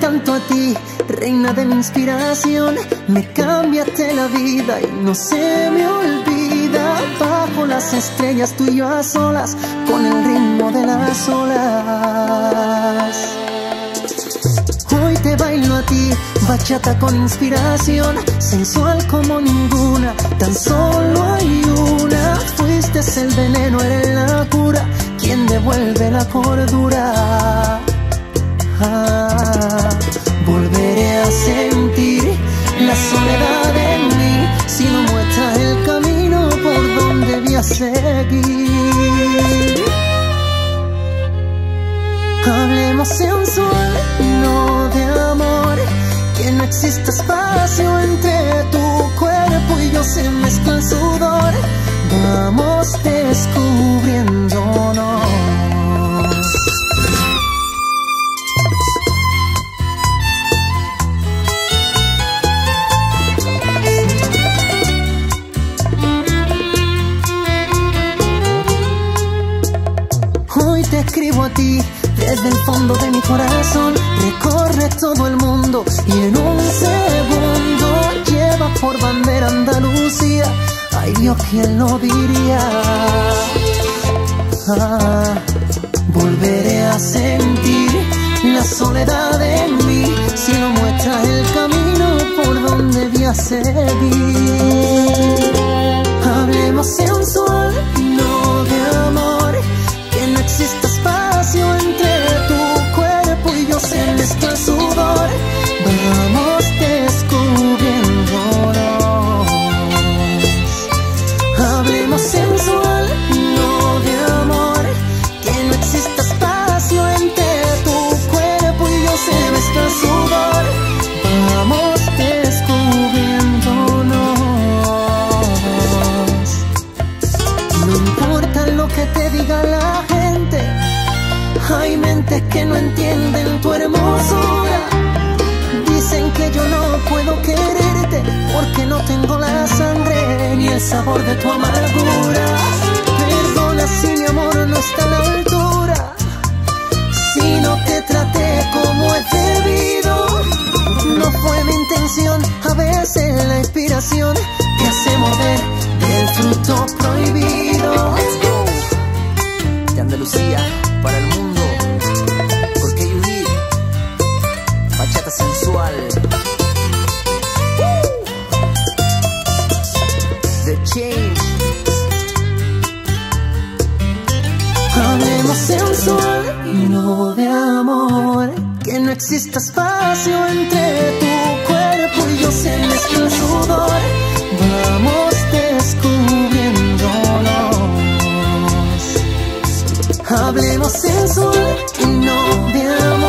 canto a ti, reina de mi inspiración. Me cambiaste la vida y no se me olvida. Bajo las estrellas, tú y yo a solas, con el ritmo de las olas. Hoy te bailo a ti, bachata con inspiración, sensual como ninguna, tan solo hay una. Fuiste el veneno, eres la cura, quien devuelve la cordura. Volveré a sentir la soledad en mí si no muestras el camino por donde voy a seguir. Hablemos en sol, no de amor, que no exista espacio entre tu cuerpo y yo se mezcla el sudor. Vamos descubriéndonos. Desde el fondo de mi corazón. Recorre todo el mundo y en un segundo lleva por bandera Andalucía. Ay Dios, ¿quién lo diría? Ah, volveré a sentir la soledad en mí si no muestras el camino por donde voy a seguir. Hablemos hay mentes que no entienden tu hermosura. Dicen que yo no puedo quererte porque no tengo la sangre ni el sabor de tu amargura. Perdona si mi amor no está a la altura, si no te traté como es debido. No fue mi intención, a veces la inspiración te hace mover del fruto exista espacio entre tu cuerpo y yo mezcla el sudor. Vamos descubriéndonos. Hablemos sensual y no de amor.